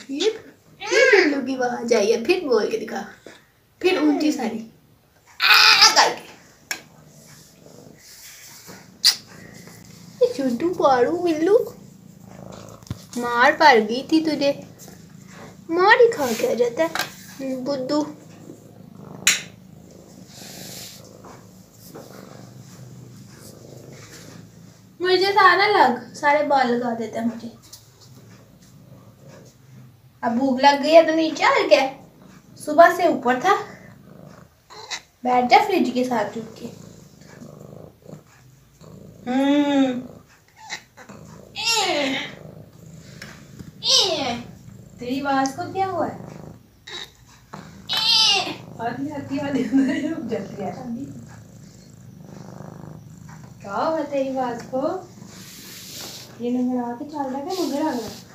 फिर पिल्लू की है फिर बोल के दिखा। फिर ऊँची सारी। पारू बिल्लू मार पड़ गई थी तुझे। मार ही खा के आ जाता है, बुद्धू। मुझे सारा लग, सारे बाल लगा देते हैं मुझे। अब भूख लग गई है तो नीचे आ गया सुबह से ऊपर था। बैठ जा फ्रिज के साथ जुट के। हम्म। तेरी आवाज़ को क्या हुआ है? है क्या हुआ तेरी आवाज़ को? ये नंबर आके चल रहा है लग रहा है?